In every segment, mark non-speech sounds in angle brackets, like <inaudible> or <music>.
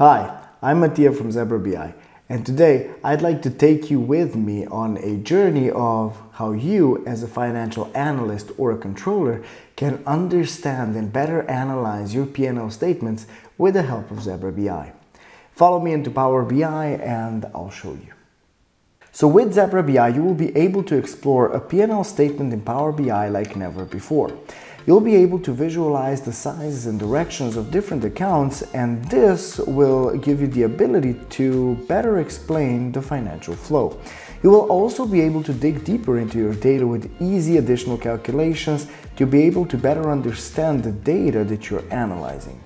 Hi, I'm Mattia from Zebra BI, and today I'd like to take you with me on a journey of how you, as a financial analyst or a controller, can understand and better analyze your P&L statements with the help of Zebra BI. Follow me into Power BI and I'll show you. So with Zebra BI, you will be able to explore a P&L statement in Power BI like never before. You'll be able to visualize the sizes and directions of different accounts and this will give you the ability to better explain the financial flow. You will also be able to dig deeper into your data with easy additional calculations to be able to better understand the data that you're analyzing.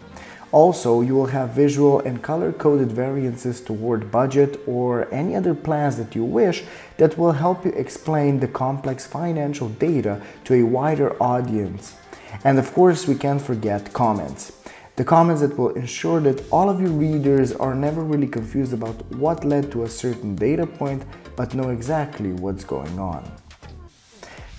Also, you will have visual and color-coded variances toward budget or any other plans that you wish that will help you explain the complex financial data to a wider audience. And of course, we can't forget comments. The comments that will ensure that all of your readers are never really confused about what led to a certain data point, but know exactly what's going on.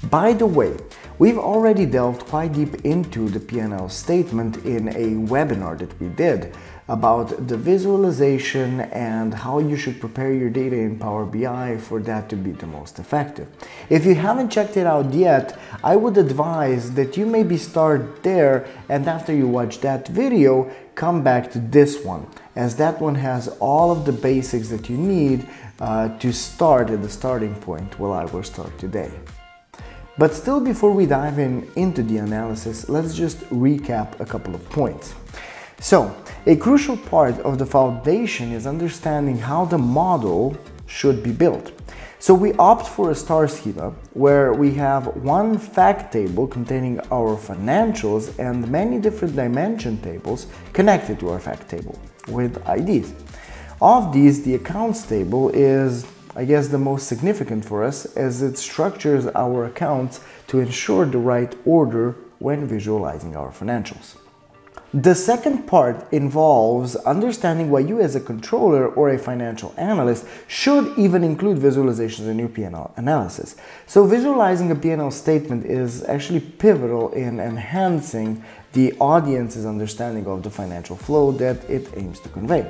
By the way, we've already delved quite deep into the P&L statement in a webinar that we did about the visualization and how you should prepare your data in Power BI for that to be the most effective. If you haven't checked it out yet, I would advise that you maybe start there and after you watch that video, come back to this one as that one has all of the basics that you need uh, to start at the starting point where I will start today. But still before we dive in into the analysis, let's just recap a couple of points. So, a crucial part of the foundation is understanding how the model should be built. So we opt for a star schema where we have one fact table containing our financials and many different dimension tables connected to our fact table with IDs. Of these, the accounts table is I guess the most significant for us as it structures our accounts to ensure the right order when visualizing our financials. The second part involves understanding why you as a controller or a financial analyst should even include visualizations in your P&L analysis. So visualizing a P&L statement is actually pivotal in enhancing the audience's understanding of the financial flow that it aims to convey.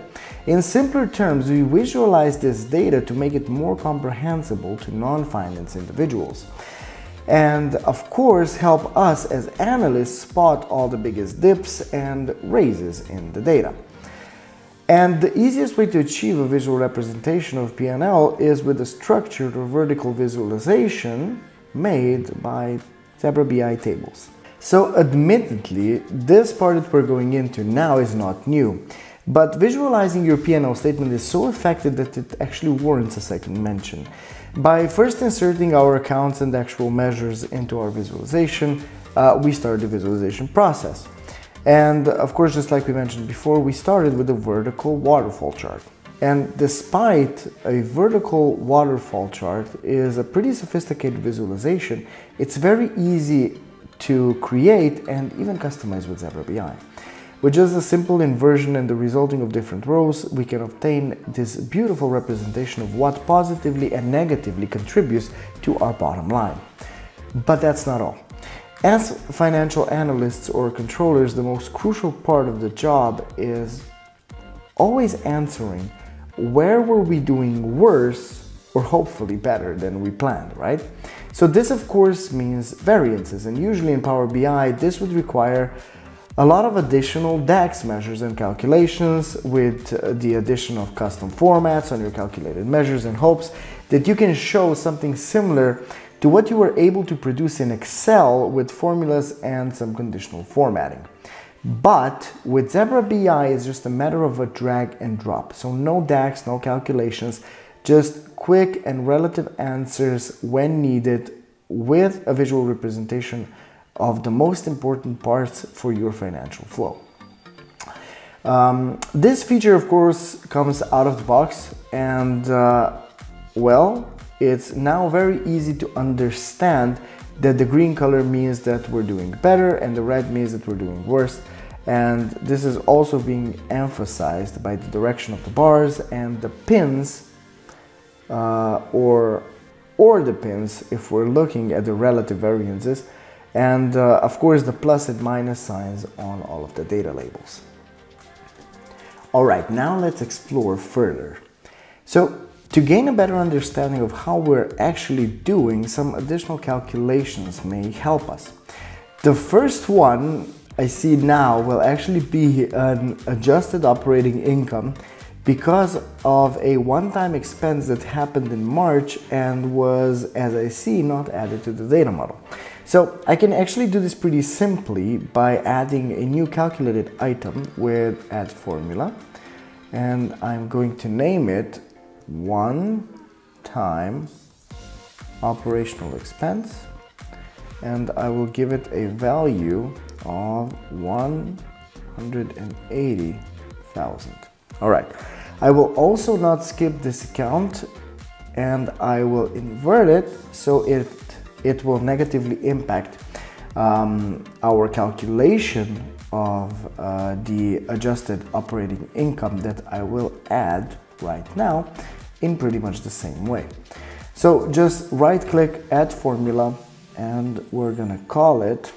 In simpler terms, we visualize this data to make it more comprehensible to non-finance individuals and of course help us as analysts spot all the biggest dips and raises in the data. And the easiest way to achieve a visual representation of PNL is with a structured or vertical visualization made by Zebra BI tables. So admittedly, this part that we're going into now is not new, but visualizing your PNL statement is so effective that it actually warrants a second mention. By first inserting our accounts and actual measures into our visualization, uh, we start the visualization process. And of course, just like we mentioned before, we started with a vertical waterfall chart. And despite a vertical waterfall chart is a pretty sophisticated visualization, it's very easy to create and even customize with Zebra BI. With just a simple inversion and the resulting of different rows, we can obtain this beautiful representation of what positively and negatively contributes to our bottom line. But that's not all. As financial analysts or controllers, the most crucial part of the job is always answering where were we doing worse or hopefully better than we planned, right? So this of course means variances and usually in Power BI this would require a lot of additional DAX measures and calculations with uh, the addition of custom formats on your calculated measures and hopes that you can show something similar to what you were able to produce in Excel with formulas and some conditional formatting. But with Zebra BI, it's just a matter of a drag and drop. So no DAX, no calculations, just quick and relative answers when needed with a visual representation of the most important parts for your financial flow. Um, this feature, of course, comes out of the box and uh, well, it's now very easy to understand that the green color means that we're doing better and the red means that we're doing worse. And this is also being emphasized by the direction of the bars and the pins uh, or, or the pins if we're looking at the relative variances and uh, of course the plus and minus signs on all of the data labels. All right, now let's explore further. So to gain a better understanding of how we're actually doing, some additional calculations may help us. The first one I see now will actually be an adjusted operating income because of a one-time expense that happened in March and was, as I see, not added to the data model. So I can actually do this pretty simply by adding a new calculated item with add formula. And I'm going to name it one time operational expense. And I will give it a value of 180,000. All right, I will also not skip this account and I will invert it so it, it will negatively impact um, our calculation of uh, the adjusted operating income that I will add right now in pretty much the same way. So just right click add formula and we're gonna call it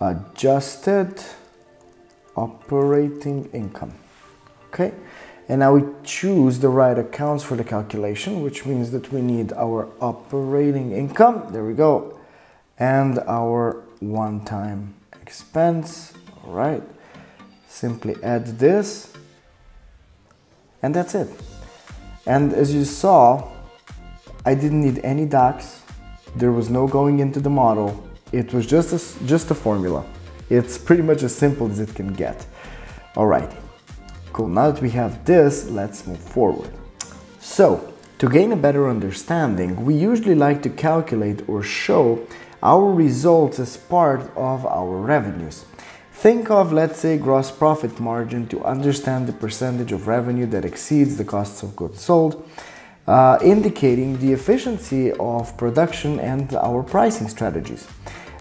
adjusted operating income. Okay, and now we choose the right accounts for the calculation, which means that we need our operating income, there we go, and our one-time expense, all right. Simply add this, and that's it. And as you saw, I didn't need any DAX. There was no going into the model. It was just a, just a formula. It's pretty much as simple as it can get. All right, cool. Now that we have this, let's move forward. So, to gain a better understanding, we usually like to calculate or show our results as part of our revenues. Think of, let's say, gross profit margin to understand the percentage of revenue that exceeds the costs of goods sold, uh, indicating the efficiency of production and our pricing strategies.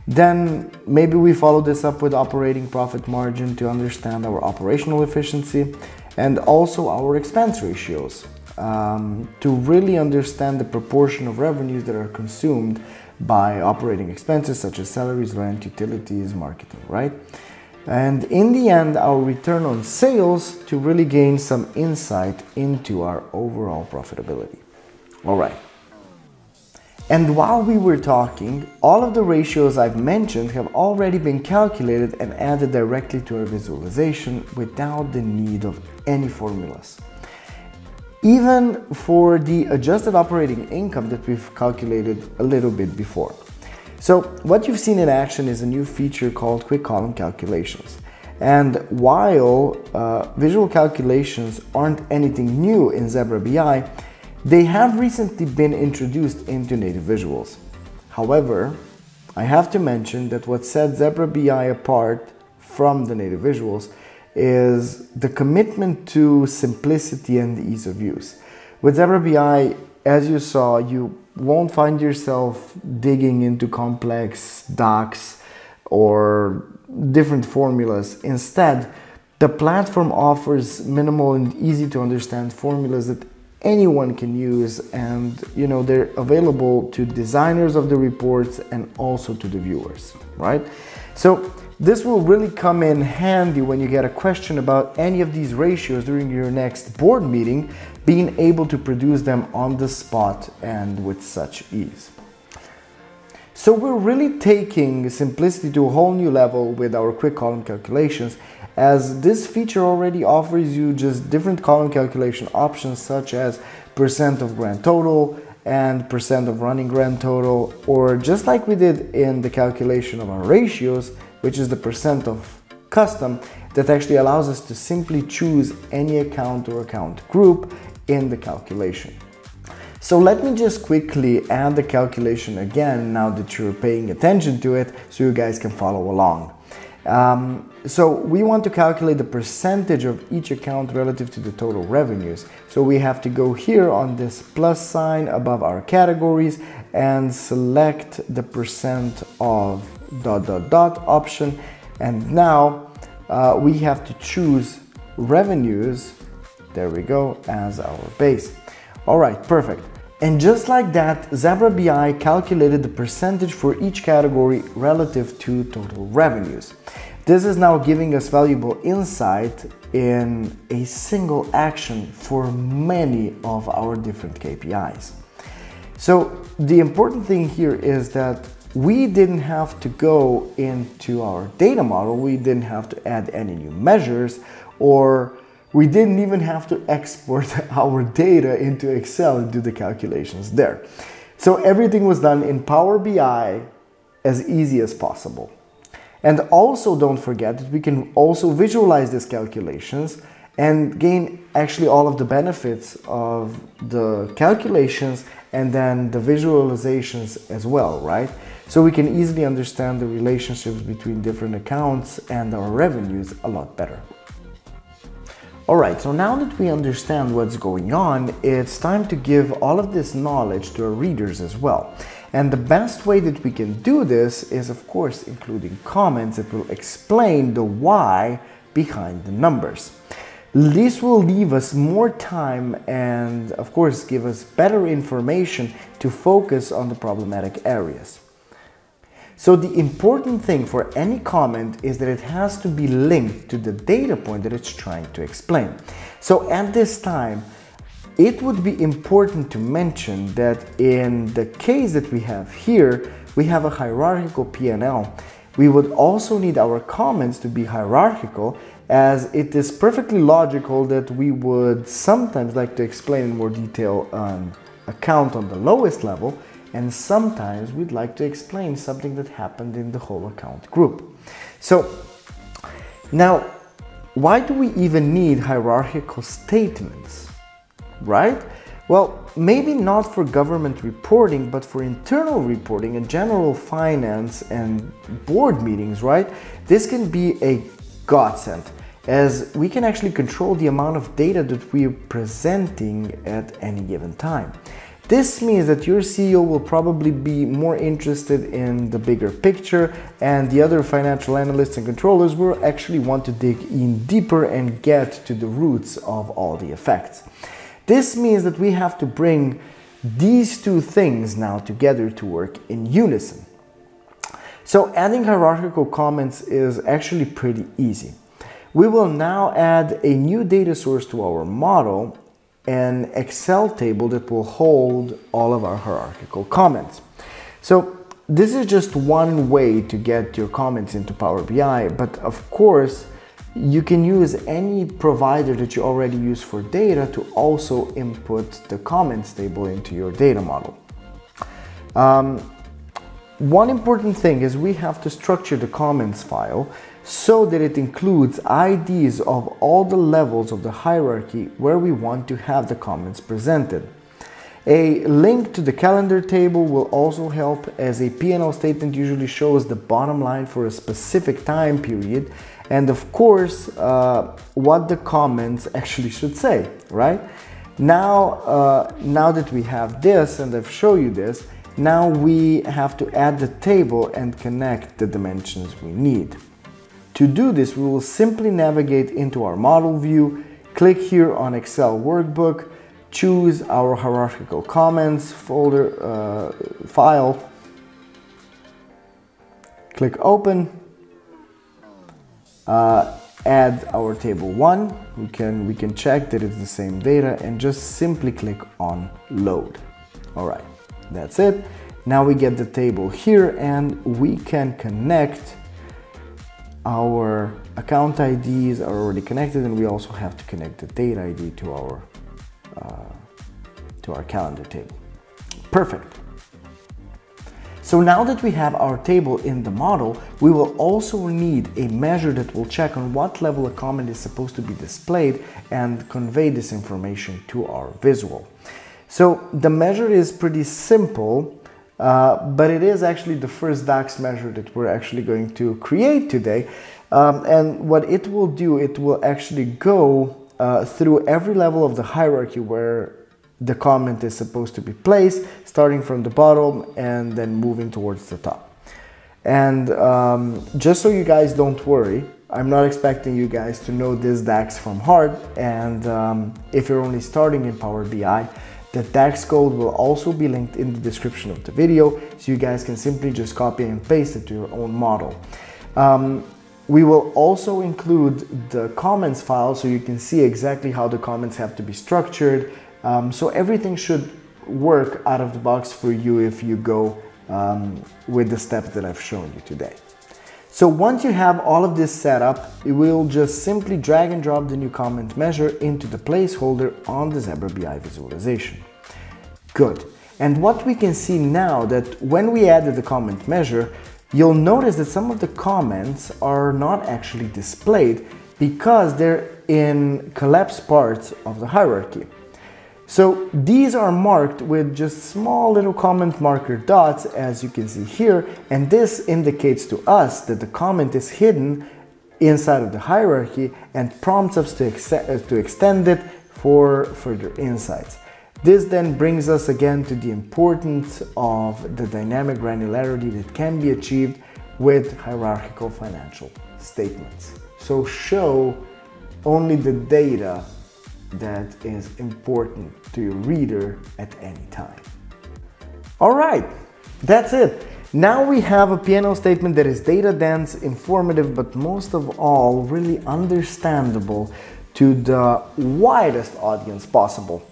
Then maybe we follow this up with operating profit margin to understand our operational efficiency and also our expense ratios um, to really understand the proportion of revenues that are consumed by operating expenses such as salaries, rent, utilities, marketing, right? And in the end, our return on sales to really gain some insight into our overall profitability. All right. And while we were talking, all of the ratios I've mentioned have already been calculated and added directly to our visualization without the need of any formulas. Even for the adjusted operating income that we've calculated a little bit before. So what you've seen in action is a new feature called quick column calculations. And while uh, visual calculations aren't anything new in Zebra BI, they have recently been introduced into native visuals. However, I have to mention that what sets Zebra BI apart from the native visuals is the commitment to simplicity and ease of use. With Zebra BI, as you saw, you won't find yourself digging into complex DAX or different formulas. Instead, the platform offers minimal and easy to understand formulas that anyone can use and you know they're available to designers of the reports and also to the viewers right? So this will really come in handy when you get a question about any of these ratios during your next board meeting being able to produce them on the spot and with such ease. So we're really taking simplicity to a whole new level with our quick column calculations as this feature already offers you just different column calculation options such as percent of grand total and percent of running grand total or just like we did in the calculation of our ratios which is the percent of custom that actually allows us to simply choose any account or account group in the calculation. So let me just quickly add the calculation again now that you're paying attention to it so you guys can follow along. Um, so we want to calculate the percentage of each account relative to the total revenues. So we have to go here on this plus sign above our categories and select the percent of dot dot dot option. And now uh, we have to choose revenues, there we go, as our base. All right, perfect. And just like that, Zebra BI calculated the percentage for each category relative to total revenues. This is now giving us valuable insight in a single action for many of our different KPIs. So the important thing here is that we didn't have to go into our data model, we didn't have to add any new measures, or we didn't even have to export <laughs> our data into Excel and do the calculations there. So everything was done in Power BI as easy as possible. And also don't forget that we can also visualize these calculations and gain actually all of the benefits of the calculations and then the visualizations as well, right? So we can easily understand the relationships between different accounts and our revenues a lot better. Alright, so now that we understand what's going on, it's time to give all of this knowledge to our readers as well. And the best way that we can do this is, of course, including comments that will explain the why behind the numbers. This will leave us more time and, of course, give us better information to focus on the problematic areas. So the important thing for any comment is that it has to be linked to the data point that it's trying to explain. So at this time, it would be important to mention that in the case that we have here, we have a hierarchical PNL. We would also need our comments to be hierarchical as it is perfectly logical that we would sometimes like to explain in more detail an account on the lowest level and sometimes we'd like to explain something that happened in the whole account group. So now, why do we even need hierarchical statements? Right? Well, maybe not for government reporting, but for internal reporting and general finance and board meetings, right? This can be a godsend as we can actually control the amount of data that we are presenting at any given time. This means that your CEO will probably be more interested in the bigger picture and the other financial analysts and controllers will actually want to dig in deeper and get to the roots of all the effects. This means that we have to bring these two things now together to work in unison. So adding hierarchical comments is actually pretty easy. We will now add a new data source to our model, an Excel table that will hold all of our hierarchical comments. So this is just one way to get your comments into Power BI, but of course, you can use any provider that you already use for data to also input the comments table into your data model. Um, one important thing is we have to structure the comments file so that it includes IDs of all the levels of the hierarchy where we want to have the comments presented. A link to the calendar table will also help as a P&L statement usually shows the bottom line for a specific time period and of course uh, what the comments actually should say, right? Now, uh, now that we have this and I've shown you this, now we have to add the table and connect the dimensions we need. To do this, we will simply navigate into our model view, click here on Excel workbook, choose our hierarchical comments folder uh, file, click open, uh, add our table one, we can, we can check that it's the same data and just simply click on load. All right, that's it. Now we get the table here and we can connect our account IDs are already connected and we also have to connect the date ID to our uh, to our calendar table. Perfect. So now that we have our table in the model, we will also need a measure that will check on what level a comment is supposed to be displayed and convey this information to our visual. So the measure is pretty simple, uh, but it is actually the first DAX measure that we're actually going to create today. Um, and what it will do, it will actually go uh, through every level of the hierarchy where the comment is supposed to be placed, starting from the bottom and then moving towards the top. And um, just so you guys don't worry, I'm not expecting you guys to know this DAX from heart. And um, if you're only starting in Power BI, the DAX code will also be linked in the description of the video, so you guys can simply just copy and paste it to your own model. Um, We will also include the comments file so you can see exactly how the comments have to be structured. Um, so everything should work out of the box for you if you go um, with the steps that I've shown you today. So once you have all of this set up, you will just simply drag and drop the new comment measure into the placeholder on the Zebra BI visualization. Good. And what we can see now that when we added the comment measure, you'll notice that some of the comments are not actually displayed because they're in collapsed parts of the hierarchy. So these are marked with just small little comment marker dots as you can see here and this indicates to us that the comment is hidden inside of the hierarchy and prompts us to, ex uh, to extend it for further insights. This then brings us again to the importance of the dynamic granularity that can be achieved with hierarchical financial statements. So show only the data that is important to your reader at any time. All right, that's it. Now we have a P&L statement that is data dense, informative, but most of all, really understandable to the widest audience possible.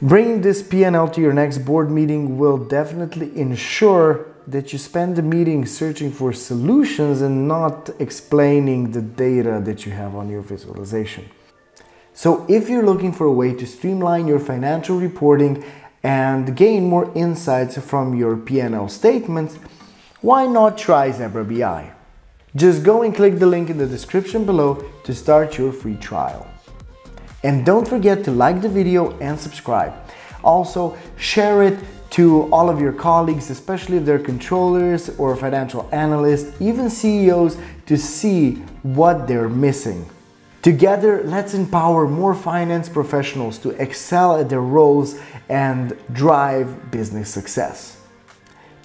Bringing this P&L to your next board meeting will definitely ensure that you spend the meeting searching for solutions and not explaining the data that you have on your visualization. So if you're looking for a way to streamline your financial reporting and gain more insights from your P&L statements, why not try Zebra BI? Just go and click the link in the description below to start your free trial. And don't forget to like the video and subscribe. Also, share it to all of your colleagues, especially if they're controllers or financial analysts, even CEOs, to see what they're missing. Together, let's empower more finance professionals to excel at their roles and drive business success.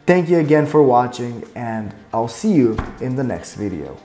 Thank you again for watching and I'll see you in the next video.